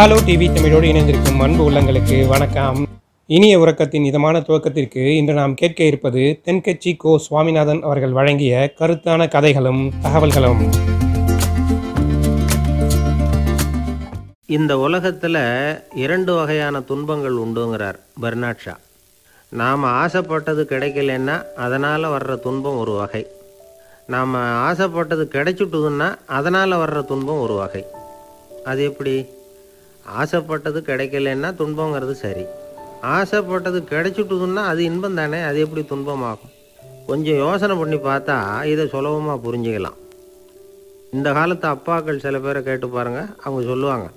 Hello TV தமிழோடு இணைந்திருக்கும் அன்பு உள்ளங்களுக்கு வணக்கம். இனிய உறக்கத்தின் இதமான துவக்கத்திற்கு இன்று நாம் கேட்க இருப்பது தென்கட்சி கோ சுவாமிநாதன் அவர்கள் வழங்கிய கருத்தான கதைகளும் தகவல்களும். இந்த உலகத்தில் இரண்டு வகையான துன்பங்கள் உண்டுங்கிறார் பெர்னாட் ஷா. நாம் ஆசைப்பட்டது கிடைக்கலன்னா அதனால் வர்ற துன்பம் ஒரு வகை. நாம் ஆசைப்பட்டது கிடைச்சிட்டுதுன்னா அதனால் வர்ற துன்பம் ஒரு வகை. அது எப்படி? ஆசைப்பட்டது கிடைக்கலன்னா துன்பங்கிறது சரி. ஆசைப்பட்டது கிடைச்சிட்டுதுன்னா அது இன்பம் தானே? அது எப்படி துன்பமாகும்? கொஞ்சம் யோசனை பண்ணி பார்த்தா இதை சுலபமாக புரிஞ்சுக்கலாம். இந்த காலத்து அப்பாக்கள் சில பேரை கேட்டு பாருங்கள் அவங்க சொல்லுவாங்க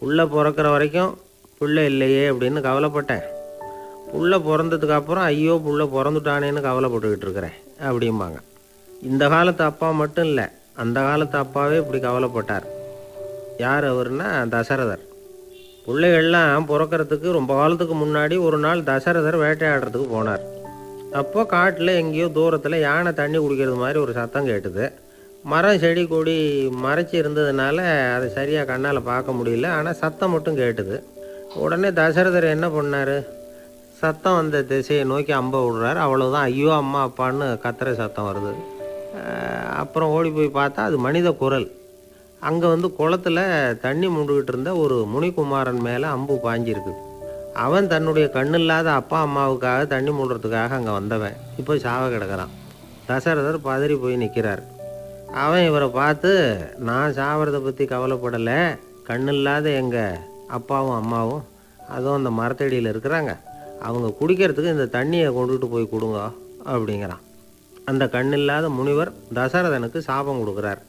புள்ள பிறக்கிற வரைக்கும் புள்ள இல்லையே அப்படின்னு கவலைப்பட்டேன். புள்ள பிறந்ததுக்கு அப்புறம் ஐயோ புள்ள பிறந்துட்டானேன்னு கவலைப்பட்டுக்கிட்டு இருக்கிறேன் அப்படிம்பாங்க. இந்த காலத்து அப்பா மட்டும் இல்லை அந்த காலத்து அப்பாவே இப்படி கவலைப்பட்டார். யார் அவர்னா தசரதர். பிள்ளைகள்லாம் பிறக்கறதுக்கு ரொம்ப காலத்துக்கு முன்னாடி ஒரு நாள் தசரதர் வேட்டையாடுறதுக்கு போனார். அப்போ காட்டில் எங்கேயோ தூரத்தில் யானை தண்ணி குடிக்கிறது மாதிரி ஒரு சத்தம் கேட்டுது. மரம் செடி கொடி மறைச்சி இருந்ததுனால அதை சரியாக கண்ணால் பார்க்க முடியல. ஆனால் சத்தம் மட்டும் கேட்டுது. உடனே தசரதர் என்ன பண்ணார்? சத்தம் வந்த திசையை நோக்கி அம்ப விடுறாரு. அவ்வளோதான் ஐயோ அம்மா அப்பான்னு கத்துற சத்தம் வருது. அப்புறம் ஓடி போய் பார்த்தா அது மனித குரல். அங்கே வந்து குளத்துல தண்ணி மூண்டுகிட்டு இருந்த ஒரு முனிகுமாரன் மேலே அம்பு பாஞ்சிருக்கு. அவன் தன்னுடைய கண்ணில்லாத அப்பா அம்மாவுக்காக தண்ணி மூடுறதுக்காக அங்கே வந்தவன். இப்போ சாவ கிடக்கிறான். தசரதர் பதறி போய் நிற்கிறார் அவன் இவரை பார்த்து நான் சாவறதை பற்றி கவலைப்படலை. கண்ணில்லாத எங்கள் அப்பாவும் அம்மாவும் அதுவும் அந்த மரத்தடியில் இருக்கிறாங்க. அவங்க குடிக்கிறதுக்கு இந்த தண்ணியை கொண்டுகிட்டு போய் கொடுங்க அப்படிங்கிறான். அந்த கண்ணில்லாத முனிவர் தசரதனுக்கு சாபம் கொடுக்குறார்.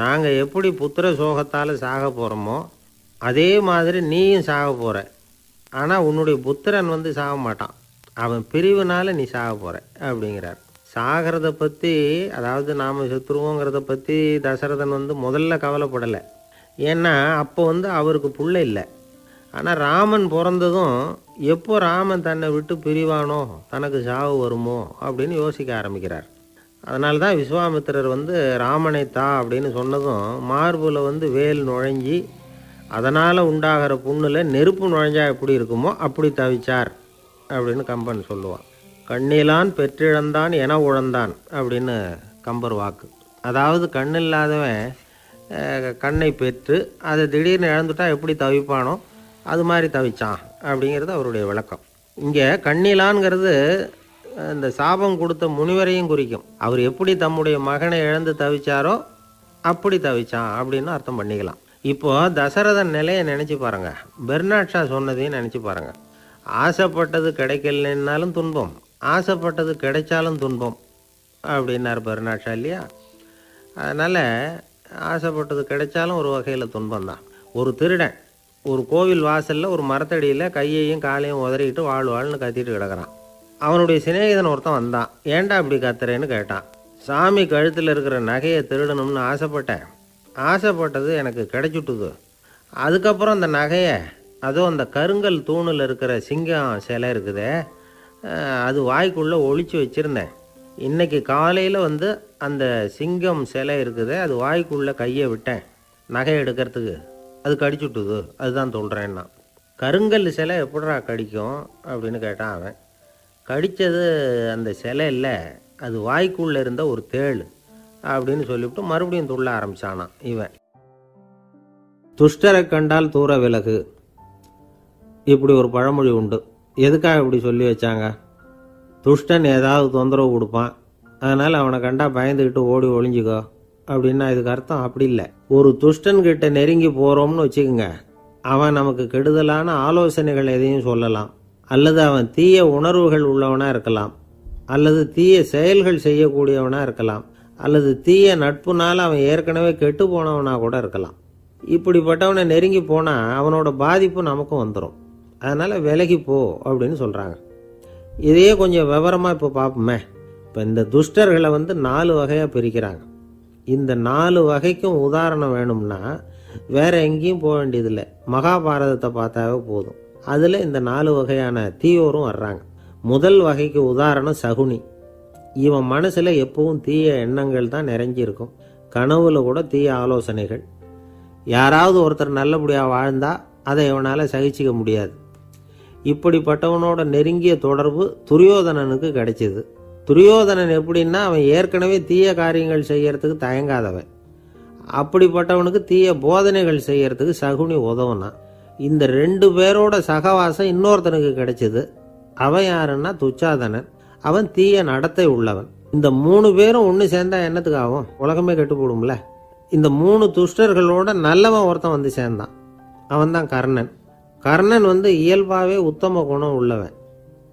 நாங்கள் எப்படி புத்திர சோகத்தால் சாக போகிறோமோ அதே மாதிரி நீயும் சாக போகிற ஆனால் உன்னுடைய புத்திரன் வந்து சாக மாட்டான். அவன் பிரிவினால் நீ சாக போகிற அப்படிங்கிறார். சாகிறத பற்றி அதாவது நாம் செத்துருவோங்கிறத பற்றி தசரதன் வந்து முதல்ல கவலைப்படலை. ஏன்னா அப்போ வந்து அவருக்கு புள்ள இல்லை. ஆனால் ராமன் பிறந்ததும் எப்போ ராமன் தன்னை விட்டு பிரிவானோ தனக்கு சாவு வருமோ அப்படின்னு யோசிக்க ஆரம்பிக்கிறார். அதனால தான் விஸ்வாமித்திரர் வந்து ராமனை தா அப்படின்னு சொன்னதும் மார்பில் வந்து வேல் நுழைஞ்சி அதனால் உண்டாகிற புண்ணில் நெருப்பு நுழைஞ்சா எப்படி இருக்குமோ அப்படி தவிச்சார் அப்படின்னு கம்பன் சொல்லுவான். கண்ணிலான் பெற்றிழந்தான் என உழந்தான் அப்படின்னு கம்பர் வாக்கு. அதாவது கண் இல்லாதவன் கண்ணை பெற்று அதை திடீர்னு இழந்துட்டா எப்படி தவிப்பானோ அது மாதிரி தவிச்சான் அப்படிங்கிறது அவருடைய விளக்கம். இங்கே கண்ணிலான்ங்கிறது இந்த சாபம் கொடுத்த முனிவரையும் குறிக்கும். அவர் எப்படி தம்முடைய மகனை இழந்து தவிச்சாரோ அப்படி தவிச்சான் அப்படின்னு அர்த்தம் பண்ணிக்கலாம். இப்போ தசரதன் நிலையை நினச்சி பாருங்க. பெர்னாட்ஷா சொன்னதையும் நினச்சி பாருங்க. ஆசைப்பட்டது கிடைக்கலன்னாலும் துன்பம். ஆசைப்பட்டது கிடைச்சாலும் துன்பம் அப்படின்னார் பெர்னாட்ஷா இல்லையா? அதனால் ஆசைப்பட்டது கிடைச்சாலும் ஒரு வகையில் துன்பம் தான் ஒரு திருடன் ஒரு கோவில் வாசலில் ஒரு மரத்தடியில் கையையும் காலையும் உதறிக்கிட்டு வாழ் வாழ்னு கத்திட்டு கிடக்குறான். அவனுடைய சிநேகிதன் ஒருத்தன் வந்தான். ஏன்டா இப்படி கத்துறேன்னு கேட்டான். சாமி கழுத்தில் இருக்கிற நகையை திருடணும்னு ஆசைப்பட்டேன். ஆசைப்பட்டது எனக்கு கிடைச்சுட்டுது. அதுக்கப்புறம் அந்த நகையை அதுவும் அந்த கருங்கல் தூணில் இருக்கிற சிங்கம் சிலை இருக்குதே அது வாய்க்குள்ளே ஒழிச்சு வச்சுருந்தேன். இன்றைக்கி காலையில் வந்து அந்த சிங்கம் சிலை இருக்குதே அது வாய்க்குள்ளே கையை விட்டேன். நகை எடுக்கிறதுக்கு. அது கடிச்சுட்டுது. அதுதான் சொல்கிறேன்னா கருங்கல் சிலை எப்படா கடிக்கும்? அப்படின்னு கேட்டான் அவன். கடித்தது அந்த சிலை இல்லை அது வாய்க்குள்ளே இருந்த ஒரு தேள் அப்படின்னு சொல்லிவிட்டு மறுபடியும் துள்ள ஆரம்பிச்சானான் இவன். துஷ்டரை கண்டால் தூர விலகு. இப்படி ஒரு பழமொழி உண்டு. எதுக்காக இப்படி சொல்லி வச்சாங்க? துஷ்டன் ஏதாவது தொந்தரவு கொடுப்பான். அதனால் அவனை கண்டா பயந்துக்கிட்டு ஓடி ஒளிஞ்சிக்கோ. அப்படின்னா இதுக்கு அர்த்தம் அப்படி இல்லை. ஒரு துஷ்டன்கிட்ட நெருங்கி போகிறோம்னு வச்சுக்கோங்க. அவன் நமக்கு கெடுதலான ஆலோசனைகள் எதையும் சொல்லலாம். அல்லது அவன் தீய உணர்வுகள் உள்ளவனா இருக்கலாம். அல்லது தீய செயல்கள் செய்யக்கூடியவனா இருக்கலாம். அல்லது தீய நட்புனால் அவன் ஏற்கனவே கெட்டு போனவனா கூட இருக்கலாம். இப்படிப்பட்டவனை நெருங்கி போனால் அவனோட பாதிப்பு நமக்கும் வந்துடும் அதனால் விலகி போ அப்படின்னு சொல்கிறாங்க இதையே கொஞ்சம் விவரமாக இப்போ பார்ப்போமே இப்போ இந்த துஷ்டர்களை வந்து நாலு வகையாக பிரிக்கிறாங்க. இந்த நாலு வகைக்கும் உதாரணம் வேணும்னா வேற எங்கேயும் போக வேண்டியதில்லை. மகாபாரதத்தை பார்த்தாவே போதும். அதில் இந்த நாலு வகையான தீயோரும் வர்றாங்க. முதல் வகைக்கு உதாரணம் சகுனி. இவன் மனசில் எப்பவும் தீய எண்ணங்கள் தான் நிறைஞ்சிருக்கும். கனவுல கூட தீய ஆலோசனைகள். யாராவது ஒருத்தர் நல்லபடியாக வாழ்ந்தா அதை இவனால் சகிச்சிக்க முடியாது. இப்படிப்பட்டவனோட நெருங்கிய தொடர்பு துரியோதனனுக்கு கிடைச்சிது. துரியோதனன் எப்படின்னா அவன் ஏற்கனவே தீய காரியங்கள் செய்யறதுக்கு தயங்காதவன். அப்படிப்பட்டவனுக்கு தீய போதனைகள் செய்யறதுக்கு சகுனி உதவுனான். இந்த ரெண்டு பேரோட சகவாசம் இன்னொருத்தனுக்கு கிடைச்சது. அவன் யாருன்னா துச்சாதனன். அவன் தீய நடத்தை உள்ளவன். இந்த மூணு பேரும் ஒன்று சேர்ந்தா என்னத்துக்கு ஆகும்? உலகமே கெட்டு போடும்ல. இந்த மூணு துஷ்டர்களோட நல்லவன் ஒருத்தன் வந்து சேர்ந்தான். அவன் தான் கர்ணன். கர்ணன் வந்து இயல்பாகவே உத்தம குணம் உள்ளவன்.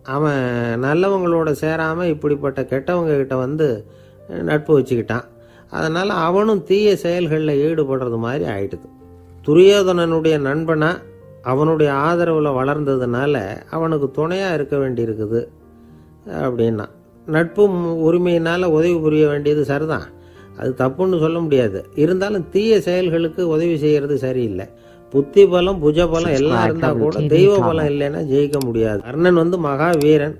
அவன் நல்லவங்களோட சேராமல் இப்படிப்பட்ட கெட்டவங்க கிட்ட வந்து நட்பு வச்சுக்கிட்டான். அதனால் அவனும் தீய செயல்களில் ஈடுபடுறது மாதிரி ஆயிடுது. துரியோதனனுடைய நண்பனாக அவனுடைய ஆதரவில் வளர்ந்ததுனால அவனுக்கு துணையாக இருக்க வேண்டியிருக்குது அப்படின்னா. நட்பு உரிமையினால் உதவி புரிய வேண்டியது சரிதான். அது தப்புன்னு சொல்ல முடியாது. இருந்தாலும் தீய செயல்களுக்கு உதவி செய்யறது சரியில்லை. புத்தி பலம் புஜ பலம் எல்லாம் இருந்தா கூட தெய்வ பலம் இல்லைன்னா ஜெயிக்க முடியாது. கர்ணன் வந்து மகா வீரன்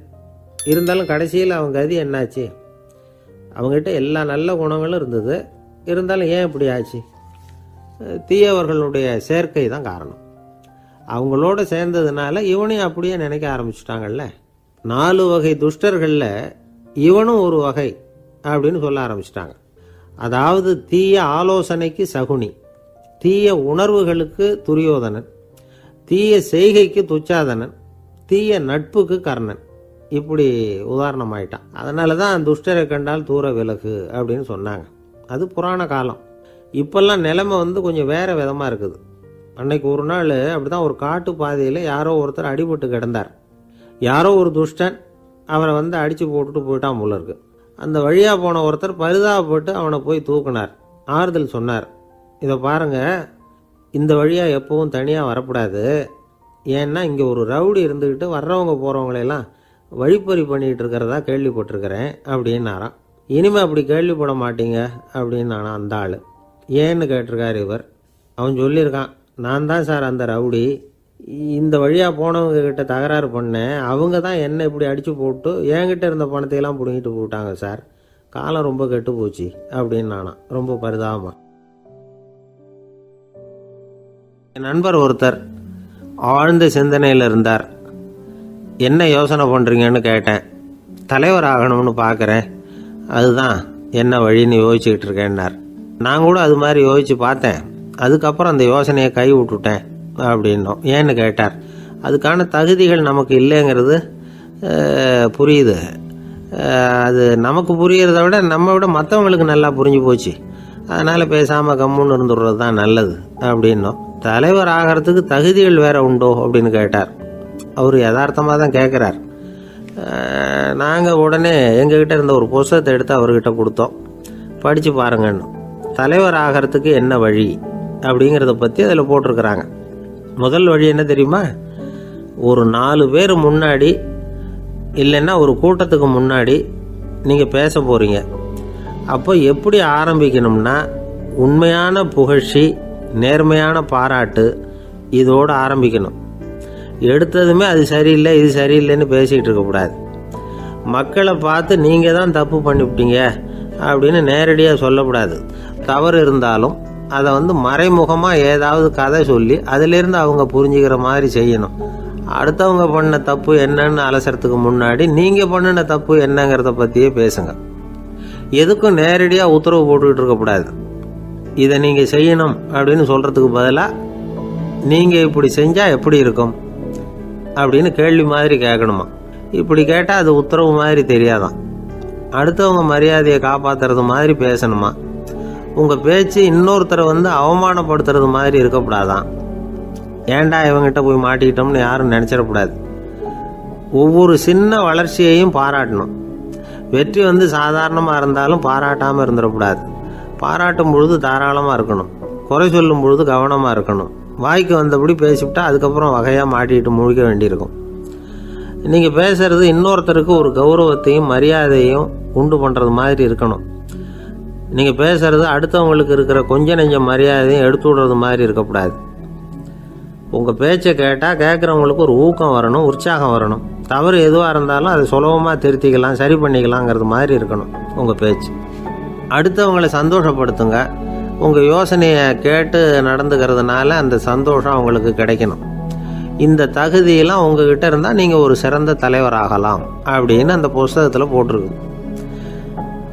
இருந்தாலும் கடைசியில் அவன் கதி என்னாச்சு? அவங்ககிட்ட எல்லா நல்ல குணங்களும் இருந்தது. இருந்தாலும் ஏன் இப்படி ஆச்சு? தீயவர்களுடைய சேர்க்கை தான் காரணம். அவங்களோட சேர்ந்ததுனால இவனையும் அப்படியே நினைக்க ஆரம்பிச்சிட்டாங்கல்ல. நாலு வகை துஷ்டர்களில் இவனும் ஒரு வகை அப்படின்னு சொல்ல ஆரம்பிச்சிட்டாங்க. அதாவது தீய ஆலோசனைக்கு சகுனி தீய உணர்வுகளுக்கு துரியோதனன் தீய செய்கைக்கு துச்சாதனன் தீய நட்புக்கு கர்ணன். இப்படி உதாரணமாயிட்டான். அதனால தான் துஷ்டரை கண்டால் தூர விலகு அப்படின்னு சொன்னாங்க. அது புராண காலம். இப்பெல்லாம் நிலைமை வந்து கொஞ்சம் வேற விதமாக இருக்குது. அன்னைக்கு ஒரு நாள் அப்படிதான் ஒரு காட்டு பாதையில் யாரோ ஒருத்தர் அடிபட்டு கிடந்தார். யாரோ ஒரு துஷ்டன் அவரை வந்து அடித்து போட்டுட்டு போயிட்டான் போல இருக்கு. அந்த வழியாக போன ஒருத்தர் பரிதாபப்பட்டு அவனை போய் தூக்குனார். ஆறுதல் சொன்னார். இதை பாருங்க. இந்த வழியாக எப்பவும் தனியாக வரக்கூடாது. ஏன்னா இங்கே ஒரு ரவுடி இருந்துக்கிட்டு வர்றவங்க போகிறவங்களையெல்லாம் வழிப்பறி பண்ணிகிட்டு இருக்கிறதா கேள்விப்பட்டிருக்கிறேன் அப்படின்னாராம். இனிமேல் அப்படி கேள்விப்பட மாட்டீங்க அப்படின்னு நானா அந்த ஆள். ஏன்னு கேட்டிருக்கார் இவர். அவன் சொல்லியிருக்கான். நான் தான் சார் அந்த ரவுடி. இந்த வழியாக போனவங்க கிட்ட தகராறு பண்ணேன். அவங்க தான் என்னை இப்படி அடித்து போட்டு என்கிட்ட இருந்த பணத்தையெல்லாம் பிடுங்கிட்டு போட்டாங்க சார். காலம் ரொம்ப கெட்டு போச்சு அப்படின்னு நானா ரொம்ப பரிதாபமாக என் நண்பர் ஒருத்தர் ஆழ்ந்த சிந்தனையில் இருந்தார். என்ன யோசனை பண்ணுறீங்கன்னு கேட்டேன். தலைவர் ஆகணும்னு பார்க்குறேன் அதுதான் என்ன வழின்னு யோசிச்சுக்கிட்டு இருக்கேன்னார். நான் கூட அது மாதிரி யோசித்து பார்த்தேன். அதுக்கப்புறம் அந்த யோசனையை கை விட்டுட்டேன் அப்படின்னோம். ஏன்னு கேட்டார். அதுக்கான தகுதிகள் நமக்கு இல்லைங்கிறது புரியுது. அது நமக்கு புரியறத விட நம்ம விட மற்றவங்களுக்கு நல்லா புரிஞ்சு போச்சு. அதனால் பேசாமல் கம்முன்னு இருந்துடுறது தான் நல்லது அப்படின்னோம். தலைவர் ஆகிறதுக்கு தகுதிகள் வேறு உண்டோ அப்படின்னு கேட்டார். அவர் யதார்த்தமாக தான் கேட்குறார் நாங்கள் உடனே எங்ககிட்ட இருந்த ஒரு புஸ்தகத்தை எடுத்து அவர்கிட்ட கொடுத்தோம். படித்து பாருங்கன்னு. தலைவர் ஆகிறதுக்கு என்ன வழி? அப்படிங்கிறத பற்றி அதில் போட்டிருக்கிறாங்க. முதல் வழி என்ன தெரியுமா? ஒரு நாலு பேர் முன்னாடி இல்லைன்னா ஒரு கூட்டத்துக்கு முன்னாடி நீங்கள் பேச போகிறீங்க அப்போ எப்படி ஆரம்பிக்கணும்னா உண்மையான புகழ்ச்சி நேர்மையான பாராட்டு இதோடு ஆரம்பிக்கணும். எடுத்ததுமே அது சரியில்லை இது சரியில்லைன்னு பேசிக்கிட்டு இருக்கக்கூடாது மக்களை பார்த்து நீங்கள் தான் தப்பு பண்ணிவிட்டீங்க அப்படின்னு நேரடியாக சொல்லக்கூடாது. தவறு இருந்தாலும் அதை வந்து மறைமுகமாக ஏதாவது கதை சொல்லி அதிலிருந்து அவங்க புரிஞ்சுக்கிற மாதிரி செய்யணும். அடுத்தவங்க பண்ண தப்பு என்னன்னு அலசறதுக்கு முன்னாடி நீங்கள் பண்ணின தப்பு என்னங்கிறத பற்றியே பேசுங்க. எதுக்கும் நேரடியாக உத்தரவு போட்டுக்கிட்டு இருக்கக்கூடாது இதை நீங்கள் செய்யணும் அப்படின்னு சொல்கிறதுக்கு பதிலாக நீங்கள் இப்படி செஞ்சால் எப்படி இருக்கும்? அப்படின்னு கேள்வி மாதிரி கேட்கணுமா? இப்படி கேட்டால் அது உத்தரவு மாதிரி தெரியாதான். அடுத்தவங்க மரியாதையை காப்பாத்துறது மாதிரி பேசணுமா? உங்கள் பேச்சு இன்னொருத்தரை வந்து அவமானப்படுத்துறது மாதிரி இருக்கக்கூடாதான். ஏன்டா இவங்கிட்ட போய் மாட்டிக்கிட்டோம்னு யாரும் நினச்சிடக்கூடாது. ஒவ்வொரு சின்ன வளர்ச்சியையும் பாராட்டணும். வெற்றி வந்து சாதாரணமாக இருந்தாலும் பாராட்டாமல் இருந்துடக்கூடாது. பாராட்டும் பொழுது தாராளமாக இருக்கணும். குறை சொல்லும் பொழுது கவனமாக இருக்கணும். வாய்க்கு வந்தபடி பேசிவிட்டா அதுக்கப்புறம் வகையாக மாட்டிக்கிட்டு முழிக்க வேண்டியிருக்கும். நீங்கள் பேசுகிறது இன்னொருத்தருக்கு ஒரு கௌரவத்தையும் மரியாதையும் உண்டு பண்ணுறது மாதிரி இருக்கணும். நீங்கள் பேசுகிறது அடுத்தவங்களுக்கு இருக்கிற கொஞ்ச நெஞ்ச மரியாதையும் எடுத்து விடுறது மாதிரி இருக்கக்கூடாது. உங்கள் பேச்சை கேட்டால் கேட்குறவங்களுக்கு ஒரு ஊக்கம் வரணும் உற்சாகம் வரணும். தவறு எதுவாக இருந்தாலும் அதை சுலபமாக திருத்திக்கலாம் சரி பண்ணிக்கலாங்கிறது மாதிரி இருக்கணும் உங்கள் பேச்சு. அடுத்தவங்களை சந்தோஷப்படுத்துங்க. உங்கள் யோசனையை கேட்டு நடந்துக்கிறதுனால அந்த சந்தோஷம் அவங்களுக்கு கிடைக்கணும். இந்த தகுதியெல்லாம் உங்ககிட்ட இருந்தால் நீங்கள் ஒரு சிறந்த தலைவர் ஆகலாம் அப்படின்னு அந்த புஸ்தகத்தில் போட்டிருக்குது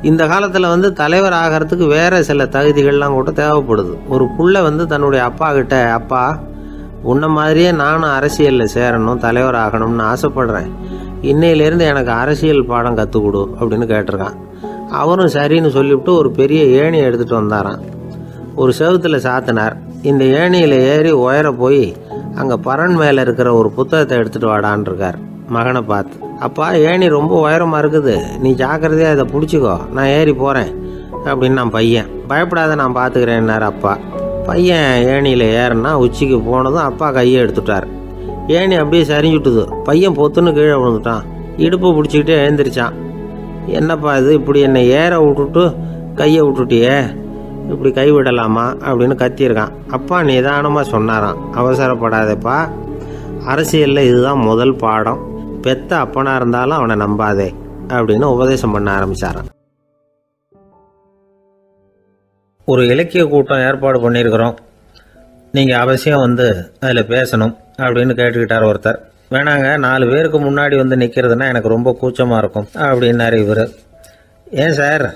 இந்த காலத்தில் வந்து தலைவர் ஆகிறதுக்கு வேறு சில தகுதிகள்லாம் கூட தேவைப்படுது. ஒரு புள்ள வந்து தன்னுடைய அப்பா கிட்ட அப்பா உன்ன மாதிரியே நானும் அரசியலில் சேரணும் தலைவர் ஆகணும்னு ஆசைப்படுறேன். இன்னையிலேருந்து எனக்கு அரசியல் பாடம் கற்றுக் கொடு அப்படின்னு கேட்டிருக்கான். அவரும் சரின்னு சொல்லிவிட்டு ஒரு பெரிய ஏணி எடுத்துகிட்டு வந்தாரான் ஒரு செவத்தில் சாத்தினார். இந்த ஏணியில் ஏறி உயர போய் அங்கே பரன் மேலே இருக்கிற ஒரு புத்தகத்தை எடுத்துகிட்டு வாடான்னு இருக்கார் மகனை பார்த்து அப்பா ஏணி ரொம்ப உயரமாக இருக்குது. நீ ஜாக்கிரதையாக இதை பிடிச்சிக்கோ. நான் ஏறி போகிறேன் அப்படின்னு நான் பையன். பயப்படாத நான் பார்த்துக்கிறேன்னாரு அப்பா. பையன் ஏணியில் ஏறினா உச்சிக்கு போனதும் அப்பா கையை எடுத்துட்டார். ஏணி அப்படியே சரிஞ்சுட்டுது. பையன் பொத்துன்னு கீழே விழுந்துட்டான். இடுப்பு பிடிச்சிக்கிட்டே எழுந்திரிச்சான். என்னப்பா இது? இப்படி என்னை ஏற விட்டுட்டு கையை விட்டுட்டியே? இப்படி கை விடலாமா? அப்படின்னு கத்தியிருக்கான். அப்பா நிதானமாக சொன்னாராம். அவசரப்படாதப்பா. அரசியலில் இதுதான் முதல் பாடம். பெத்த அப்பனா இருந்தாலும் அவனை நம்பாதே அப்படின்னு உபதேசம் பண்ண ஆரம்பிச்சாராம். ஒரு இலக்கிய கூட்டம் ஏற்பாடு பண்ணியிருக்கிறோம். நீங்கள் அவசியம் வந்து அதில் பேசணும் அப்படின்னு கேட்டுக்கிட்டார் ஒருத்தர். வேணாங்க நாலு பேருக்கு முன்னாடி வந்து நிற்கிறதுனா எனக்கு ரொம்ப கூச்சமாக இருக்கும் அப்படின்னாரு இவர். ஏன் சார்?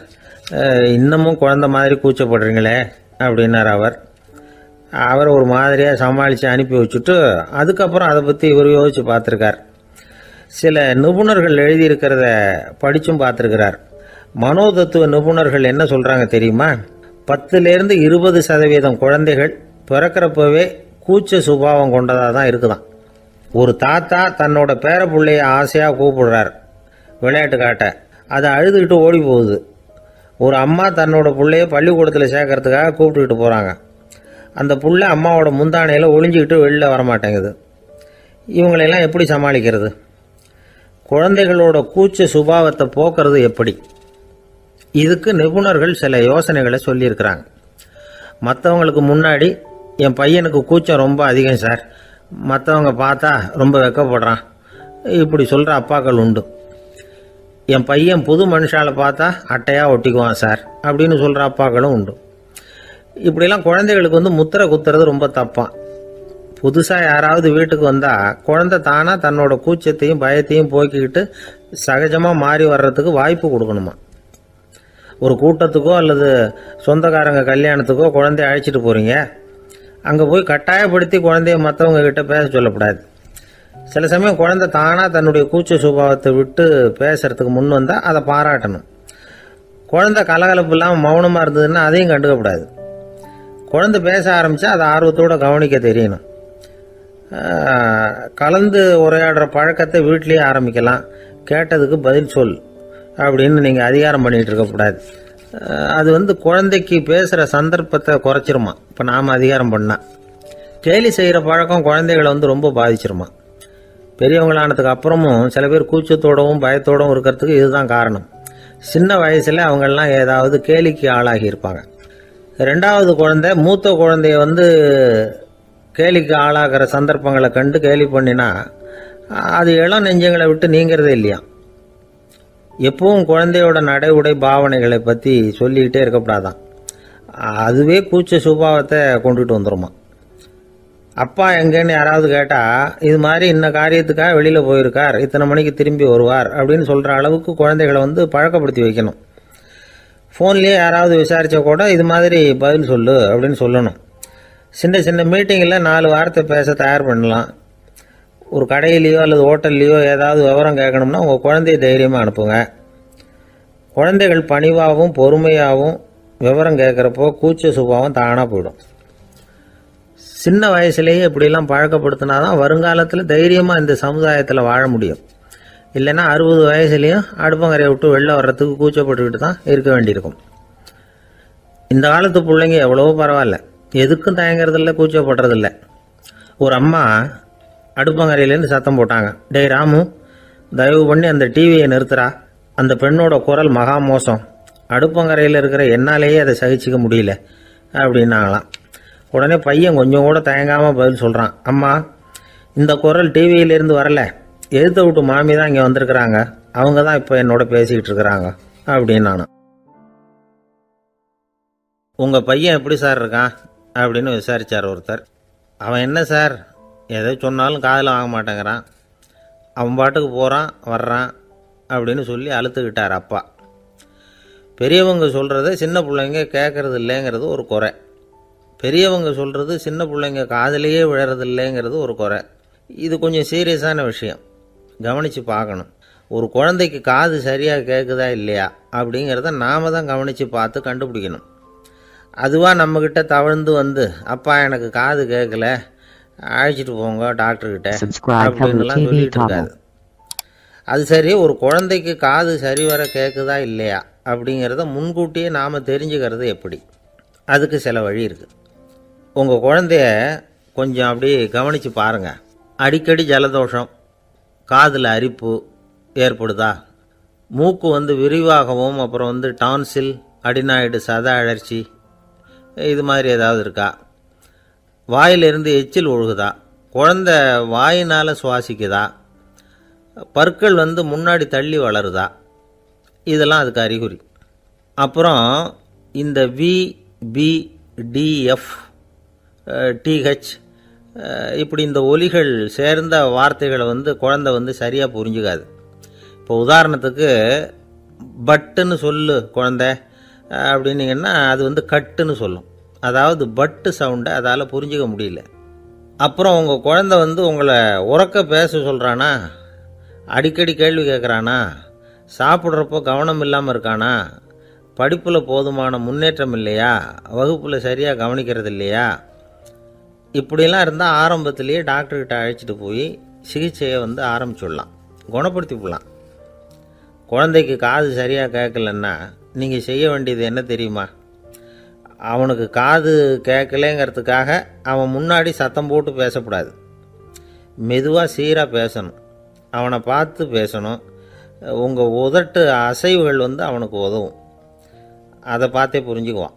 இன்னமும் குழந்த மாதிரி கூச்சப்படுறீங்களே அப்படின்னார் அவர். அவர் ஒரு மாதிரியாக சமாளித்து அனுப்பி வச்சுட்டு அதுக்கப்புறம் அதை பற்றி இவர் யோசித்து பார்த்துருக்கார். சில நிபுணர்கள் எழுதியிருக்கிறத படித்தும் பார்த்துருக்கிறார். மனோதத்துவ நிபுணர்கள் என்ன சொல்கிறாங்க தெரியுமா? பத்துலேருந்து இருபது சதவீதம் குழந்தைகள் பிறக்கிறப்பவே கூச்ச சுபாவம் கொண்டதாக தான் இருக்குதான். ஒரு தாத்தா தன்னோட பேர பிள்ளைய ஆசையாக கூப்பிடுறார். விளையாட்டு காட்ட அதை அழுதுகிட்டு ஓடி போகுது. ஒரு அம்மா தன்னோட பிள்ளைய பள்ளிக்கூடத்தில் சேர்க்கறதுக்காக கூப்பிட்டுக்கிட்டு போகிறாங்க அந்த புள்ள அம்மாவோட முந்தானையில் ஒளிஞ்சிக்கிட்டு வெளில வர மாட்டேங்குது இவங்களெல்லாம் எப்படி சமாளிக்கிறது? குழந்தைகளோட கூச்ச சுபாவத்தை போக்குறது எப்படி? இதுக்கு நிபுணர்கள் சில யோசனைகளை சொல்லியிருக்கிறாங்க. மற்றவங்களுக்கு முன்னாடி என் பையனுக்கு கூச்சம் ரொம்ப அதிகம் சார். மற்றவங்க பார்த்தா ரொம்ப வெக்கப்படுறான். இப்படி சொல்கிற அப்பாக்கள் உண்டு. என் பையன் புது மனுஷால பார்த்தா அட்டையாக ஒட்டிக்குவான் சார். அப்படின்னு சொல்கிற அப்பாக்களும் உண்டு. இப்படிலாம் குழந்தைகளுக்கு வந்து முத்திரை குத்துறது ரொம்ப தப்பான் புதுசாக யாராவது வீட்டுக்கு வந்தால் குழந்தை தானாக தன்னோட கூச்சத்தையும் பயத்தையும் போக்கிக்கிட்டு சகஜமாக மாறி வர்றதுக்கு வாய்ப்பு கொடுக்கணுமா? ஒரு கூட்டத்துக்கோ அல்லது சொந்தக்காரங்க கல்யாணத்துக்கோ குழந்தைய அழைச்சிட்டு போகிறீங்க அங்கே போய் கட்டாயப்படுத்தி குழந்தைய மற்றவங்க கிட்ட பேச சொல்லக்கூடாது சில சமயம் குழந்தை தானாக தன்னுடைய கூச்ச சுபாவத்தை விட்டு பேசுறதுக்கு முன் வந்தால் அதை பாராட்டணும். குழந்தை கலகலப்பு இல்லாமல் மௌனமாக இருந்ததுன்னா அதையும் கண்டுக்கக்கூடாது. குழந்தை பேச ஆரம்பித்தா அதை ஆர்வத்தோடு கவனிக்க தெரியணும். கலந்து உரையாடுற பழக்கத்தை வீட்லேயே ஆரம்பிக்கலாம். கேட்டதுக்கு பதில் சொல் அப்படின்னு நீங்கள் அதிகாரம் பண்ணிகிட்டு இருக்கக்கூடாது அது வந்து குழந்தைக்கு பேசுகிற சந்தர்ப்பத்தை குறைச்சிருமா. இப்போ நாம் அதிகாரம் பண்ணால் கேலி செய்கிற பழக்கம் குழந்தைகளை வந்து ரொம்ப பாதிச்சிருமா. பெரியவங்களானதுக்கு அப்புறமும் சில பேர் கூச்சத்தோடவும் பயத்தோடவும் இருக்கிறதுக்கு இதுதான் காரணம். சின்ன வயசில் அவங்கெல்லாம் ஏதாவது கேலிக்கு ஆளாகி இருப்பாங்க. ரெண்டாவது குழந்தை மூத்த குழந்தைய வந்து கேலிக்கு ஆளாகிற சந்தர்ப்பங்களை கண்டு கேலி பண்ணினா அது இளம் நெஞ்சங்களை விட்டு நீங்கிறதே இல்லையா? எப்பவும் குழந்தையோட நடை உடை பாவனைகளை பற்றி சொல்லிக்கிட்டே இருக்கக்கூடாதான். அதுவே கூச்ச சுபாவத்தை கொண்டுட்டு வந்துருமா? அப்பா எங்கேன்னு யாராவது கேட்டால் இது மாதிரி இன்ன காரியத்துக்காக வெளியில் போயிருக்கார் இத்தனை மணிக்கு திரும்பி வருவார் அப்படின்னு சொல்கிற அளவுக்கு குழந்தைகளை வந்து பழக்கப்படுத்தி வைக்கணும். ஃபோன்லேயே யாராவது விசாரித்தா கூட இது மாதிரி பதில் சொல்லு அப்படின்னு சொல்லணும். சின்ன சின்ன மீட்டிங்கில் நாலு வார்த்தை பேச தயார் பண்ணலாம். ஒரு கடையிலையோ அல்லது ஹோட்டல்லையோ ஏதாவது விவரம் கேட்கணும்னா உங்கள் குழந்தைய தைரியமாக அனுப்புங்க. குழந்தைகள் பணிவாகவும் பொறுமையாகவும் விவரம் கேட்குறப்போ கூச்ச சுபாவம் தானாக போயிடும். சின்ன வயசுலேயே இப்படிலாம் பழக்கப்படுத்தினா தான் வருங்காலத்தில் தைரியமாக இந்த சமுதாயத்தில் வாழ முடியும். இல்லைன்னா அறுபது வயசுலேயும் அடுப்பங்கரையை விட்டு வெளில வர்றதுக்கு கூச்சப்பட்டுக்கிட்டு தான் இருக்க வேண்டியிருக்கும். இந்த காலத்து பிள்ளைங்க எவ்வளவோ பரவாயில்ல. எதுக்கும் தயங்குறதில்ல கூச்சப்படுறதில்ல. ஒரு அம்மா அடுப்பங்கரையிலேருந்து சத்தம் போட்டாங்க. டேய் ராமு தயவு பண்ணி அந்த டிவியை நிறுத்துறா. அந்த பெண்ணோட குரல் மகா மோசம். அடுப்பங்கரையில் இருக்கிற என்னாலேயே அதை சகிச்சிக்க முடியல அப்படின்னாங்களாம். உடனே பையன் கொஞ்சம் கூட தயங்காமல் பதில் சொல்கிறான் அம்மா இந்த குரல் டிவியிலேருந்து வரல. எழுத்த விட்டு மாமி தான் இங்கே வந்திருக்கிறாங்க. அவங்க தான் இப்போ என்னோட பேசிக்கிட்டு இருக்கிறாங்க அப்படின்னு நான் உங்கள் பையன் எப்படி சார் இருக்கான்? அப்படின்னு விசாரித்தார் ஒருத்தர். அவன் என்ன சார்? எதை சொன்னாலும் காதில் வாங்க மாட்டேங்கிறான். அவன் பாட்டுக்கு போகிறான் வர்றான் அப்படின்னு சொல்லி அழுத்துக்கிட்டார் அப்பா. பெரியவங்க சொல்கிறத சின்ன பிள்ளைங்க கேட்குறது இல்லைங்கிறது ஒரு குறை. பெரியவங்க சொல்கிறது சின்ன பிள்ளைங்க காதலையே விழறது இல்லைங்கிறது ஒரு குறை. இது கொஞ்சம் சீரியஸான விஷயம். கவனித்து பார்க்கணும். ஒரு குழந்தைக்கு காது சரியாக கேட்குதா இல்லையா அப்படிங்கிறத நாம் தான் கவனித்து பார்த்து கண்டுபிடிக்கணும். அதுவாக நம்மக்கிட்ட தவழ்ந்து வந்து அப்பா எனக்கு காது கேட்கல அழைச்சிட்டு போங்க டாக்டர்கிட்ட WTV சொல்லிட்டு இருக்காது அது சரி ஒரு குழந்தைக்கு காது சரிவர கேட்குதா இல்லையா? அப்படிங்கிறத முன்கூட்டியே நாம் தெரிஞ்சுக்கிறது எப்படி? அதுக்கு சில வழி இருக்குது உங்கள் குழந்தைய கொஞ்சம் அப்படியே கவனித்து பாருங்கள் அடிக்கடி ஜலதோஷம் காதில் அரிப்பு ஏற்படுதா? மூக்கு வந்து விரிவாகவும் அப்புறம் வந்து டான்சில் அடினாய்டு சத அழற்சி இது மாதிரி ஏதாவது இருக்கா? வாயிலிருந்து எச்சில் ஒழுகுதா? குழந்த வாயினால் சுவாசிக்குதா? பற்கள் வந்து முன்னாடி தள்ளி வளருதா? இதெல்லாம் அதுக்கு அறிகுறி. அப்புறம் இந்த வி பி டிஎஃப் டிஹெச் இப்படி இந்த ஒலிகள் சேர்ந்த வார்த்தைகளை வந்து குழந்தை வந்து சரியாக புரிஞ்சுக்காது. இப்போ உதாரணத்துக்கு பட்டுன்னு சொல்லு குழந்தை. அப்படின்னீங்கன்னா அது வந்து கட்டுன்னு சொல்லும். அதாவது பட்டு சவுண்டை அதால் புரிஞ்சுக்க முடியல. அப்புறம் உங்கள் குழந்தை வந்து உங்களை உறக்க பேச சொல்கிறானா அடிக்கடி கேள்வி கேட்குறானா சாப்பிட்றப்போ கவனம் இல்லாமல் இருக்கானா? படிப்பில் போதுமான முன்னேற்றம் இல்லையா? வகுப்பில் சரியாக கவனிக்கிறது இல்லையா? இப்படிலாம் இருந்தால் ஆரம்பத்திலேயே டாக்டர்கிட்ட அழைச்சிட்டு போய் சிகிச்சையை வந்து ஆரம்பிச்சுடலாம். குணப்படுத்தி விடலாம் குழந்தைக்கு காது சரியாக கேட்கலன்னா நீங்கள் செய்ய வேண்டியது என்ன தெரியுமா? அவனுக்கு காது கேட்கலேங்கிறதுக்காக அவன் முன்னாடி சத்தம் போட்டு பேசக்கூடாது. மெதுவாக சீராக பேசணும். அவனை பார்த்து பேசணும். உங்கள் உதட்டு அசைவுகள் வந்து அவனுக்கு உதவும். அதை பார்த்தே புரிஞ்சுக்குவான்.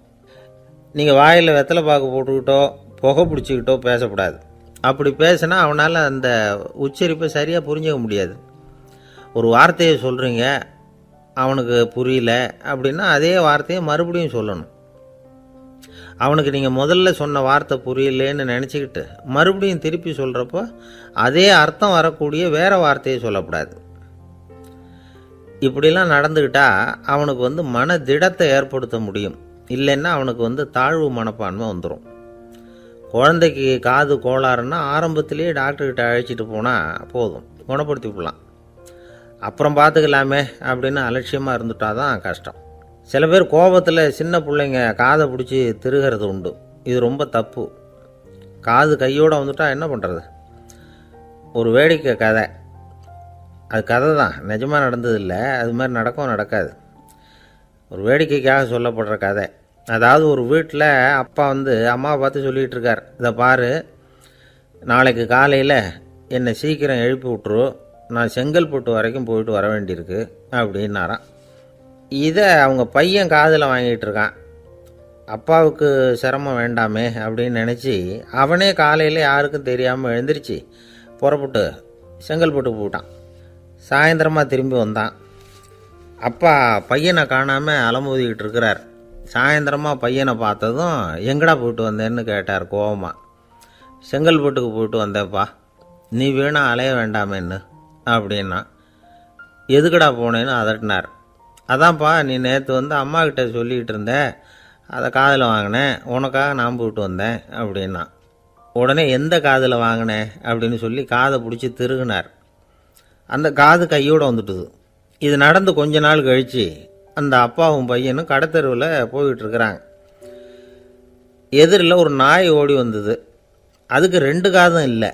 நீங்கள் வாயில் வெத்தலை பாக்கு போட்டுக்கிட்டோ புகை பிடிச்சிக்கிட்டோ பேசக்கூடாது. அப்படி பேசினா அவனால் அந்த உச்சரிப்பை சரியாக புரிஞ்சுக்க முடியாது. ஒரு வார்த்தையை சொல்கிறீங்க அவனுக்கு புரியல அப்படின்னா அதே வார்த்தையை மறுபடியும் சொல்லணும். அவனுக்கு நீங்கள் முதல்ல சொன்ன வார்த்தை புரியலேன்னு நினச்சிக்கிட்டு மறுபடியும் திருப்பி சொல்கிறப்போ அதே அர்த்தம் வரக்கூடிய வேறு வார்த்தையை சொல்லக்கூடாது. இப்படிலாம் நடந்துக்கிட்டா அவனுக்கு வந்து மன திடத்தை ஏற்படுத்த முடியும். இல்லைன்னா அவனுக்கு வந்து தாழ்வு மனப்பான்மை வந்துடும் குழந்தைக்கு காது கோளாறுன்னா ஆரம்பத்திலேயே டாக்டர்கிட்ட அழைச்சிட்டு போனால் போதும். குணப்படுத்தி விடலாம் அப்புறம் பார்த்துக்கலாமே அப்படின்னு அலட்சியமாக இருந்துட்டால் தான் கஷ்டம். சில பேர் கோபத்தில் சின்ன பிள்ளைங்க காதை பிடிச்சி திருகிறது உண்டு. இது ரொம்ப தப்பு. காது கையோடு வந்துட்டா என்ன பண்ணுறது ஒரு வேடிக்கை கதை. அது கதை தான் நிஜமாக நடந்ததில்லை. அது மாதிரி நடக்கும் நடக்காது. ஒரு வேடிக்கைக்காக சொல்லப்படுற கதை. அதாவது ஒரு வீட்டில் அப்பா வந்து அம்மாவை பார்த்து சொல்லிகிட்டு இருக்கார். இதை பாரு. நாளைக்கு காலையில் என்னை சீக்கிரம் எழுப்பி விட்ரு நான் செங்கல்பட்டு வரைக்கும் போயிட்டு வர வேண்டியிருக்கு அப்படின்னாராம். இதை அவங்க பையன் காதில் வாங்கிட்டு இருக்கான். அப்பாவுக்கு சிரமம் வேண்டாமே அப்படின்னு நினச்சி அவனே காலையில் யாருக்கும் தெரியாமல் எழுந்திரிச்சு. புறப்பட்டு செங்கல்பட்டு போட்டான். சாயந்தரமாக திரும்பி வந்தான். அப்பா பையனை காணாமல் அலமோதிக்கிட்டு இருக்கிறார். சாயந்தரமாக பையனை பார்த்ததும் எங்கடா போயிட்டு வந்தேன்னு கேட்டார் கோபமாக செங்கல்பட்டுக்கு போயிட்டு வந்தேப்பா. நீ வீணா அலைய வேண்டாமேன்னு. அப்படின்னா எதுக்குடா போனேன்னு அதட்டினார். அதான்ப்பா நீ நேற்று வந்து அம்மாக்கிட்ட சொல்லிக்கிட்டு இருந்த அதை காதில் வாங்கினேன் உனக்காக நான் போட்டு வந்தேன் அப்படின்னா உடனே எந்த காதில் வாங்கினேன் அப்படின்னு சொல்லி காதை பிடிச்சி திருகுனார். அந்த காது கையோடு வந்துட்டுது. இது நடந்து கொஞ்ச நாள் கழித்து அந்த அப்பாவும் பையனும் கடத்தெருவில் போயிட்டுருக்குறாங்க எதிரில் ஒரு நாய் ஓடி வந்தது. அதுக்கு ரெண்டு காதும் இல்லை.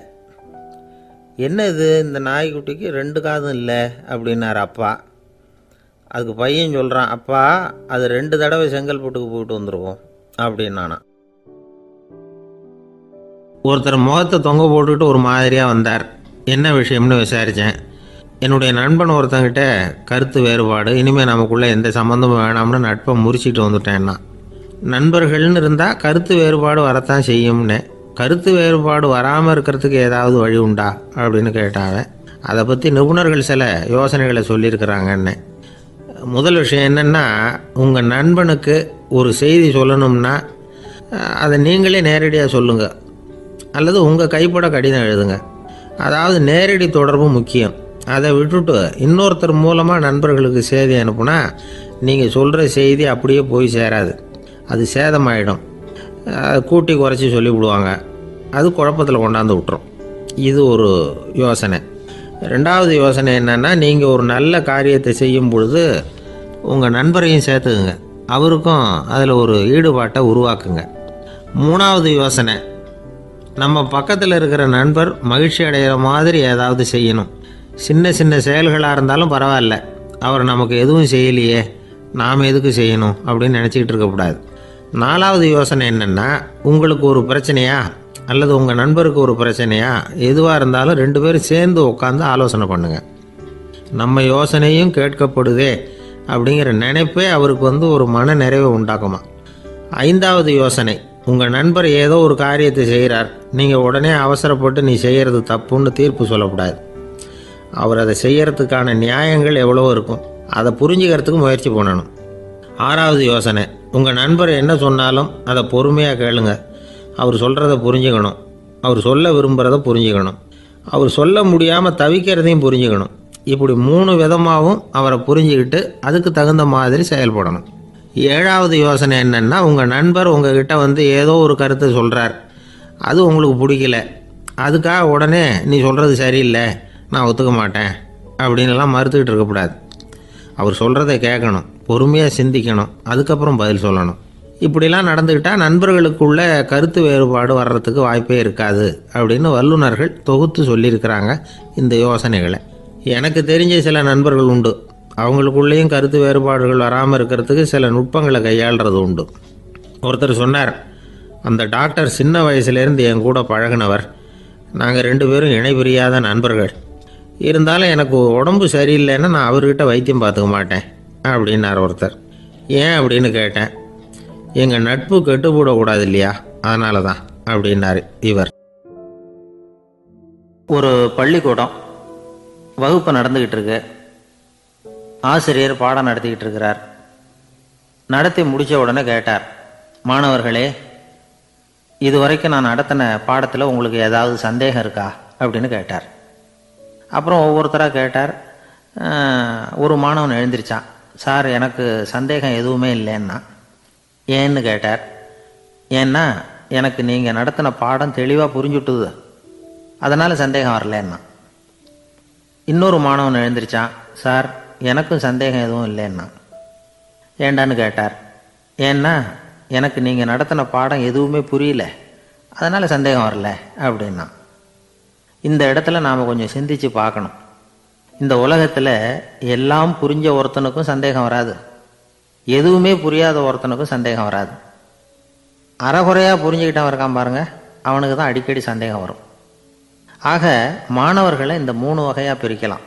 என்ன இது இந்த நாய்க்குட்டிக்கு ரெண்டு காதும் இல்லை? அப்படின்னார் அப்பா. அதுக்கு பையன் சொல்கிறான் அப்பா அது ரெண்டு தடவை செங்கல்பட்டுக்கு போயிட்டு வந்துருவோம் அப்படின்னானா. ஒருத்தர் முகத்தை தொங்க போட்டுக்கிட்டு ஒரு மாதிரியாக வந்தார். என்ன விஷயம்னு விசாரித்தேன் என்னுடைய நண்பன் ஒருத்தங்கிட்ட கருத்து வேறுபாடு இனிமேல் நமக்குள்ளே எந்த சம்மந்தமும் வேணாம்னு நட்பை முறிச்சிட்டு வந்துட்டேன்னா நண்பர்கள்னு இருந்தால் கருத்து வேறுபாடு வரத்தான் செய்யும்னே கருத்து வேறுபாடு வராமல் இருக்கிறதுக்கு ஏதாவது வழி உண்டா அப்படின்னு கேட்டாங்க. அதை பற்றி நிபுணர்கள் சில யோசனைகளை சொல்லியிருக்கிறாங்கன்னு. முதல் விஷயம் என்னென்னா உங்கள் நண்பனுக்கு ஒரு செய்தி சொல்லணும்னா அதை நீங்களே நேரடியாக சொல்லுங்கள் அல்லது உங்கள் கைப்பட கடிதம் எழுதுங்க. அதாவது நேரடி தொடர்பு முக்கியம். அதை விட்டுட்டு இன்னொருத்தர் மூலமாக நண்பர்களுக்கு செய்தி அனுப்புனா நீங்கள் சொல்கிற செய்தி அப்படியே போய் சேராது. அது சேதமாயிடும். அதை கூட்டி குறைச்சி சொல்லிவிடுவாங்க அது குழப்பத்தில் கொண்டாந்து விட்டுரும். இது ஒரு யோசனை. ரெண்டாவது யோசனை என்னென்னா நீங்கள் ஒரு நல்ல காரியத்தை செய்யும் பொழுது உங்கள் நண்பரையும் சேர்த்துக்குங்க. அவருக்கும் அதில் ஒரு ஈடுபாட்டை உருவாக்குங்க. மூணாவது யோசனை நம்ம பக்கத்தில் இருக்கிற நண்பர் மகிழ்ச்சி அடைகிற மாதிரி ஏதாவது செய்யணும். சின்ன சின்ன செயல்களாக இருந்தாலும் பரவாயில்ல. அவர் நமக்கு எதுவும் செய்யலையே நாம் எதுக்கு செய்யணும் அப்படின்னு நினச்சிக்கிட்டு இருக்கக்கூடாது நாலாவது யோசனை என்னென்னா உங்களுக்கு ஒரு பிரச்சனையா? அல்லது உங்கள் நண்பருக்கு ஒரு பிரச்சனையா? எதுவாக இருந்தாலும் ரெண்டு பேரும் சேர்ந்து உட்காந்து ஆலோசனை பண்ணுங்கள் நம்ம யோசனையும் கேட்கப்படுதே அப்படிங்கிற நினைப்பே அவருக்கு வந்து ஒரு மன நிறைவை உண்டாக்குமா? ஐந்தாவது யோசனை உங்கள் நண்பர் ஏதோ ஒரு காரியத்தை செய்கிறார். நீங்கள் உடனே அவசரப்பட்டு நீ செய்கிறது தப்புன்னு தீர்ப்பு சொல்லக்கூடாது. அவர் அதை செய்யறதுக்கான நியாயங்கள் எவ்வளோ இருக்கும். அதை புரிஞ்சுக்கிறதுக்கு முயற்சி பண்ணணும். ஆறாவது யோசனை உங்கள் நண்பர் என்ன சொன்னாலும் அதை பொறுமையாக கேளுங்க. அவர் சொல்கிறத புரிஞ்சுக்கணும். அவர் சொல்ல விரும்புகிறத புரிஞ்சுக்கணும். அவர் சொல்ல முடியாமல் தவிக்கிறதையும் புரிஞ்சுக்கணும். இப்படி மூணு விதமாகவும் அவரை புரிஞ்சுக்கிட்டு அதுக்கு தகுந்த மாதிரி செயல்படணும். ஏழாவது யோசனை என்னென்னா உங்கள் நண்பர் உங்ககிட்ட வந்து ஏதோ ஒரு கருத்தை சொல்கிறார் அது உங்களுக்கு பிடிக்கல. அதுக்காக உடனே நீ சொல்கிறது சரியில்லை. நான் ஒத்துக்க மாட்டேன். அப்படின்லாம் மறுத்துக்கிட்டு இருக்கக்கூடாது. அவர் சொல்கிறத கேட்கணும் பொறுமையாக சிந்திக்கணும் அதுக்கப்புறம் பதில் சொல்லணும். இப்படிலாம் நடந்துக்கிட்டால் நண்பர்களுக்குள்ள கருத்து வேறுபாடு வர்றதுக்கு வாய்ப்பே இருக்காது அப்படின்னு வல்லுநர்கள் தொகுத்து சொல்லியிருக்கிறாங்க இந்த யோசனைகளை. எனக்கு தெரிஞ்ச சில நண்பர்கள் உண்டு. அவங்களுக்குள்ளேயும் கருத்து வேறுபாடுகள் வராமல் இருக்கிறதுக்கு சில நுட்பங்களை கையாளுறது உண்டு. ஒருத்தர் சொன்னார் அந்த டாக்டர் சின்ன வயசுலேருந்து என் கூட பழகினவர். நாங்கள் ரெண்டு பேரும் இணை பிரியாத நண்பர்கள். இருந்தாலும் எனக்கு உடம்பு சரியில்லைன்னா நான் அவர்கிட்ட வைத்தியம் பார்த்துக்க மாட்டேன் அப்படின்னார் ஒருத்தர். ஏன் அப்படின்னு கேட்டேன். எங்கள் நட்பு கெட்டுப்படக்கூடாது இல்லையா? அதனால தான் அப்படின்னார் இவர். ஒரு பள்ளிக்கூடம் வகுப்பு நடந்துக்கிட்டு இருக்கு. ஆசிரியர் பாடம் நடத்திக்கிட்டு இருக்கிறார். நடத்தி முடித்த உடனே கேட்டார் மாணவர்களே இதுவரைக்கும் நான் நடத்தின பாடத்தில் உங்களுக்கு ஏதாவது சந்தேகம் இருக்கா? அப்படின்னு கேட்டார். அப்புறம் ஒவ்வொருத்தராக கேட்டார். ஒரு மாணவன் எழுந்திருச்சான் சார் எனக்கு சந்தேகம் எதுவுமே இல்லைன்னா. ஏன்னு? கேட்டார். ஏன்னா எனக்கு நீங்கள் நடத்தின பாடம் தெளிவாக புரிஞ்சுட்டுது. அதனால் சந்தேகம் வரலன்னா. இன்னொரு மாணவன் எழுந்திருச்சான் சார் எனக்கும் சந்தேகம் எதுவும் இல்லைன்னா. ஏண்டான்னு? கேட்டார். ஏன்னா எனக்கு நீங்கள் நடத்தின பாடம் எதுவுமே புரியல. அதனால் சந்தேகம் வரல. அப்படின்னா. இந்த இடத்துல நாம் கொஞ்சம் சிந்திச்சு பார்க்கணும். இந்த உலகத்தில் எல்லாம் புரிஞ்ச ஒருத்தனுக்கும் சந்தேகம் வராது. எதுவுமே புரியாத ஒருத்தனுக்கும் சந்தேகம் வராது. அறகுறையாக புரிஞ்சுக்கிட்டவன் இருக்கான் பாருங்க அவனுக்கு தான் அடிக்கடி சந்தேகம் வரும். ஆக மாணவர்களை இந்த மூணு வகையாக பிரிக்கலாம்.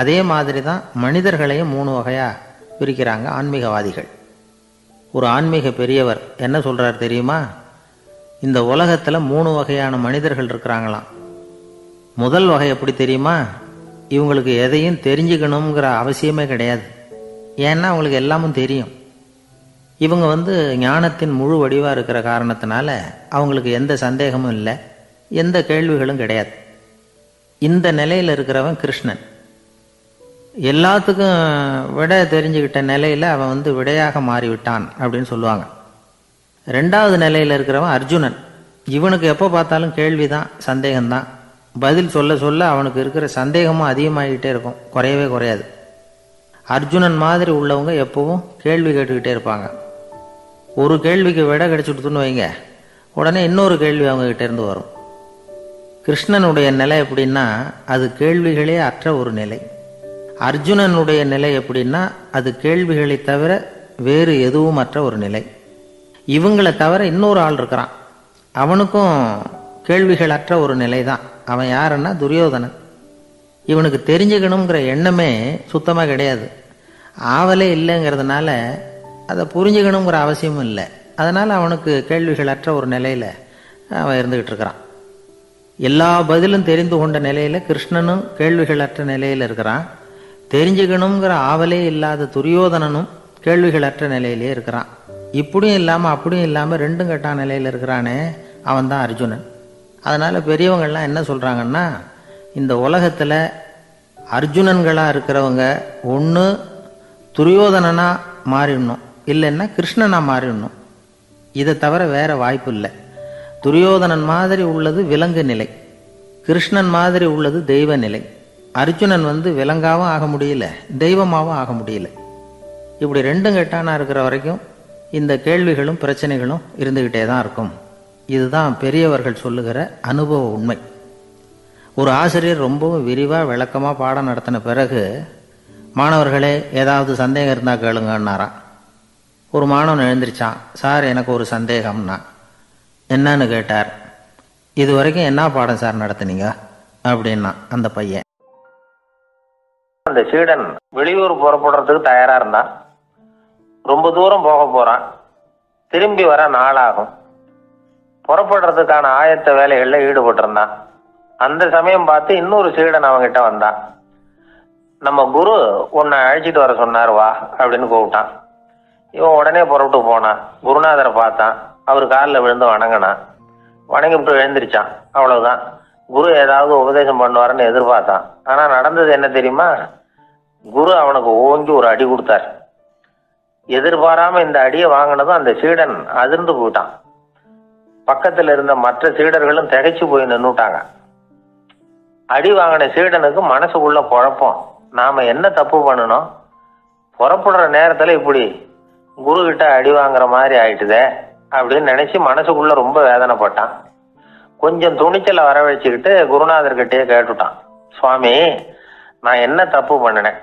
அதே மாதிரி தான் மனிதர்களையும் மூணு வகையாக பிரிக்கிறாங்க ஆன்மீகவாதிகள். ஒரு ஆன்மீக பெரியவர் என்ன சொல்கிறார் தெரியுமா? இந்த உலகத்தில் மூணு வகையான மனிதர்கள் இருக்கிறாங்களாம். முதல் வகை எப்படி தெரியுமா? இவங்களுக்கு எதையும் தெரிஞ்சுக்கணுங்கிற அவசியமே கிடையாது. ஏன்னா அவங்களுக்கு எல்லாமும் தெரியும். இவங்க வந்து ஞானத்தின் முழு வடிவாக இருக்கிற காரணத்தினால அவங்களுக்கு எந்த சந்தேகமும் இல்லை. எந்த கேள்விகளும் கிடையாது. இந்த நிலையில் இருக்கிறவன் கிருஷ்ணன். எல்லாத்துக்கும் விட தெரிஞ்சுக்கிட்ட நிலையில் அவன் வந்து விடையாக மாறிவிட்டான் அப்படின்னு சொல்லுவாங்க. ரெண்டாவது நிலையில் இருக்கிறவன் அர்ஜுனன். இவனுக்கு எப்போ பார்த்தாலும் கேள்விதான் சந்தேகம்தான். பதில் சொல்ல சொல்ல அவனுக்கு இருக்கிற சந்தேகமும் அதிகமாகிக்கிட்டே இருக்கும். குறையவே குறையாது. அர்ஜுனன் மாதிரி உள்ளவங்க எப்பவும் கேள்வி கேட்டுக்கிட்டே இருப்பாங்க. ஒரு கேள்விக்கு விட கிடைச்சுட்டுன்னு வைங்க. உடனே இன்னொரு கேள்வி அவங்கக்கிட்ட இருந்து வரும். கிருஷ்ணனுடைய நிலை எப்படின்னா அது கேள்விகளே அற்ற ஒரு நிலை. அர்ஜுனனுடைய நிலை எப்படின்னா அது கேள்விகளை தவிர வேறு எதுவும் அற்ற ஒரு நிலை. இவங்களை தவிர இன்னொரு ஆள் இருக்கிறான். அவனுக்கும் கேள்விகள் அற்ற ஒரு நிலை தான் அவன் யாருன்னா துரியோதனன். இவனுக்கு தெரிஞ்சுக்கணுங்கிற எண்ணமே சுத்தமாக கிடையாது. ஆவலே இல்லைங்கிறதுனால அதை புரிஞ்சுக்கணுங்கிற அவசியமும் இல்லை. அதனால் அவனுக்கு கேள்விகள் அற்ற ஒரு நிலையில் அவன் இருந்துக்கிட்டு இருக்கிறான். எல்லா பதிலும் தெரிந்து கொண்ட நிலையில் கிருஷ்ணனும் கேள்விகள் அற்ற நிலையில் இருக்கிறான். தெரிஞ்சுக்கணுங்கிற ஆவலே இல்லாத துரியோதனனும் கேள்விகள் அற்ற நிலையிலே இருக்கிறான். இப்படியும் இல்லாமல் அப்படியும் இல்லாமல் ரெண்டும் கெட்டான் நிலையில் இருக்கிறானே அவன் தான் அர்ஜுனன். அதனால் பெரியவங்கள்லாம் என்ன சொல்கிறாங்கன்னா இந்த உலகத்தில் அர்ஜுனன்களாக இருக்கிறவங்க ஒன்று துரியோதனனாக மாறிடணும் இல்லைன்னா கிருஷ்ணனாக மாறிடணும். இதை தவிர வேறு வாய்ப்பு இல்லை. துரியோதனன் மாதிரி உள்ளது விலங்கு நிலை கிருஷ்ணன் மாதிரி உள்ளது தெய்வ நிலை. அர்ஜுனன் வந்து விலங்காகவும் ஆக முடியல தெய்வமாகவும் ஆக முடியல. இப்படி ரெண்டும் கெட்டானா இருக்கிற வரைக்கும் இந்த கேள்விகளும் பிரச்சனைகளும் இருந்துக்கிட்டே தான் இருக்கும். இதுதான் பெரியவர்கள் சொல்லுகிற அனுபவ உண்மை. ஒரு ஆசிரியர் ரொம்பவும் விரிவாக விளக்கமாக பாடம் நடத்தின பிறகு மாணவர்களே ஏதாவது சந்தேகம் இருந்தால் கேளுங்கன்னாராம் ஒரு மாணவன் எழுந்திருச்சான் சார் எனக்கு ஒரு சந்தேகம்னா. என்னன்னு கேட்டார். இது வரைக்கும் என்ன பாடம் சார் நடத்துனீங்க? அப்படின்னா அந்த பையன். அந்த சீடன் வெளியூர் புறப்படுறதுக்கு தயாரா இருந்தான். ரொம்ப தூரம் போக போறான். திரும்பி வர நாளாகும். புறப்படுறதுக்கான ஆயத்த வேலைகளில் ஈடுபட்டிருந்தான் அந்த சமயம் பார்த்து இன்னொரு சீடன் அவங்கிட்ட வந்தான். நம்ம குரு உன்னை அழைச்சிட்டு வர சொன்னார் வா அப்படின்னு கூப்பிட்டான். இவன் உடனே புறப்பட்டு போனான். குருநாதரை பார்த்தான். அவர் காலில் விழுந்து வணங்கினான். வணங்கிவிட்டு எழுந்திருச்சான். அவ்வளவுதான். குரு ஏதாவது உபதேசம் பண்ணுவாருன்னு எதிர்பார்த்தான். ஆனால் நடந்தது என்ன தெரியுமா? குரு அவனுக்கு ஓங்கி ஒரு அடி கொடுத்தார். எதிர்பாராம இந்த அடியை வாங்கினதும் அந்த சீடன் அதிர்ந்து போயிட்டான். பக்கத்துல இருந்த மற்ற சீடர்களும் திகைச்சு போய் நின்னுட்டாங்க. அடி வாங்கின சீடனுக்கு மனசுக்குள்ள குழப்பம். நாம என்ன தப்பு பண்ணணும்? புறப்படுற நேரத்துல இப்படி குரு கிட்ட அடி வாங்குற மாதிரி ஆயிட்டுதே அப்படின்னு நினைச்சு மனசுக்குள்ள ரொம்ப வேதனைப்பட்டான். கொஞ்சம் துணிச்சலை வரவழைச்சுக்கிட்டு குருநாதர்கிட்டயே கேட்டுட்டான். சுவாமி நான் என்ன தப்பு பண்ணினேன்?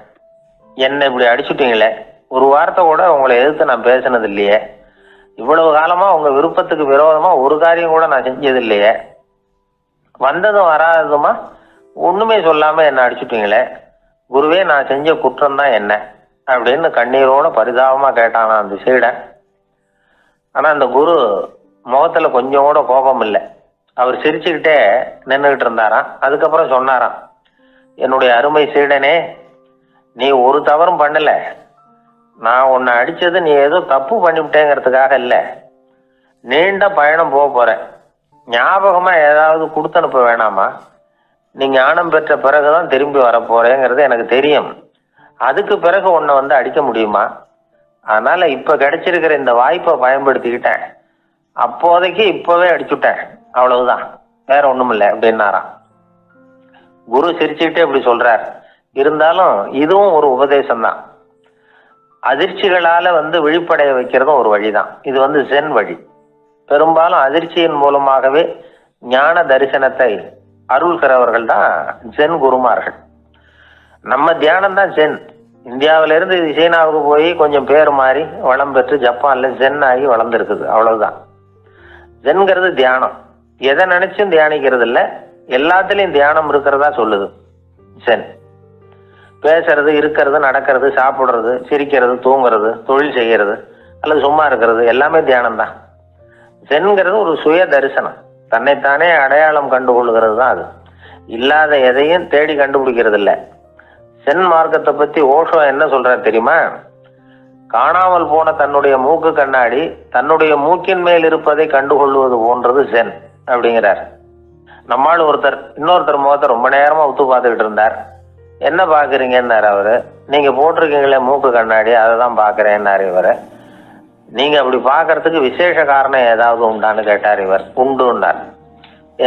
என்னை இப்படி அடிச்சுட்டீங்களே? ஒரு வார்த்தை கூட உங்களை எதிர்த்து நான் பேசினது இல்லையே இவ்வளவு காலமா உங்க விருப்பத்துக்கு விரோதமா ஒரு காரியம் கூட நான் செஞ்சது இல்லையே வந்ததும் வராததுமா? ஒண்ணுமே சொல்லாம என்ன அடிச்சுட்டீங்களே. குருவே நான் செஞ்ச குற்றம் தான் என்ன? அப்படின்னு கண்ணீரோட பரிதாபமா கேட்டானா அந்த சீடன் ஆனா அந்த குரு முகத்துல கொஞ்சம் கூட கோபம் இல்லை. அவர் சிரிச்சுக்கிட்டே நின்றுகிட்டு இருந்தாராம். அதுக்கப்புறம் சொன்னாராம் என்னுடைய அருமை சீடனே நீ ஒரு தவறும் பண்ணல. நான் உன்னை அடித்தது நீ ஏதோ தப்பு பண்ணிவிட்டேங்கிறதுக்காக இல்லை. நீண்ட பயணம் போக போகிறேன் ஞாபகமாக ஏதாவது கொடுத்து அனுப்ப வேணாமா? நீ ஞானம் பெற்ற பிறகு தான் திரும்பி வரப்போகிறேங்கிறது எனக்கு தெரியும். அதுக்கு பிறகு உன்னை வந்து அடிக்க முடியுமா? அதனால் இப்போ கிடைச்சிருக்கிற இந்த வாய்ப்பை பயன்படுத்திக்கிட்டேன். அப்போதைக்கு இப்போவே அடிச்சுட்டேன். அவ்வளவுதான். வேற ஒன்றும் இல்லை அப்படின்னாராம் குரு சிரிச்சுக்கிட்டே இப்படி சொல்கிறார் இருந்தாலும் இதுவும் ஒரு உபதேசம் தான் அதிர்ச்சிகளால வந்து விழிப்படைய வைக்கிறதும் ஒரு வழிதான். இது வந்து சென் வழி. பெரும்பாலும் அதிர்ச்சியின் மூலமாகவே ஞான தரிசனத்தை அருள்கிறவர்கள் தான் ஜென் குருமார்கள். நம்ம தியானம் தான் ஜென் இந்தியாவிலிருந்து இது சீனாவுக்கு போய் கொஞ்சம் பேர் மாறி வளம் பெற்று ஜப்பான்ல ஜென் ஆகி வளர்ந்துருக்குது. அவ்வளவுதான். ஜென்கிறது தியானம். எதை நினைச்சும் தியானிக்கிறது இல்லை எல்லாத்துலேயும் தியானம் இருக்கிறதா சொல்லுது ஜென் பேசுறது இருக்கிறது நடக்கிறது சாப்பிட்றது சிரிக்கிறது தூங்குறது தொழில் செய்கிறது அல்லது சும்மா இருக்கிறது எல்லாமே தியானம் தான் சென்கிறது ஒரு சுய தரிசனம். தன்னைத்தானே அடையாளம் கண்டுகொள்கிறது தான் அது. இல்லாத எதையும் தேடி கண்டுபிடிக்கிறது இல்லை சென் மார்க்கத்தை பத்தி ஓஷோ என்ன சொல்றாரு தெரியுமா? காணாமல் போன தன்னுடைய மூக்கு கண்ணாடி தன்னுடைய மூக்கின் மேல் இருப்பதை கண்டுகொள்வது போன்றது சென் அப்படிங்கிறார். நம்மால் ஒருத்தர் இன்னொருத்தர் முகத்தை ரொம்ப நேரமா ஒத்து பார்த்துக்கிட்டு இருந்தார். என்ன பார்க்குறீங்கன்னாரு அவர்? நீங்கள் போட்டிருக்கீங்களே மூக்கு கண்ணாடி அதை தான் பார்க்குறேன்னாரு இவர். நீங்கள் அப்படி பார்க்கறதுக்கு விசேஷ காரணம் ஏதாவது உண்டான்னு கேட்டார் இவர். உண்டுன்னார்.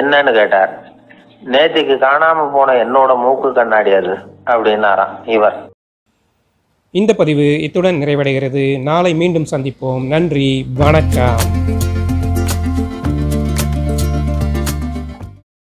என்னன்னு கேட்டார். நேத்திக்கு காணாமல் போன என்னோட மூக்கு கண்ணாடி அது அப்படின்னாராம் இவர். இந்த பதிவு இத்துடன் நிறைவடைகிறது. நாளை மீண்டும் சந்திப்போம். நன்றி வணக்கம்.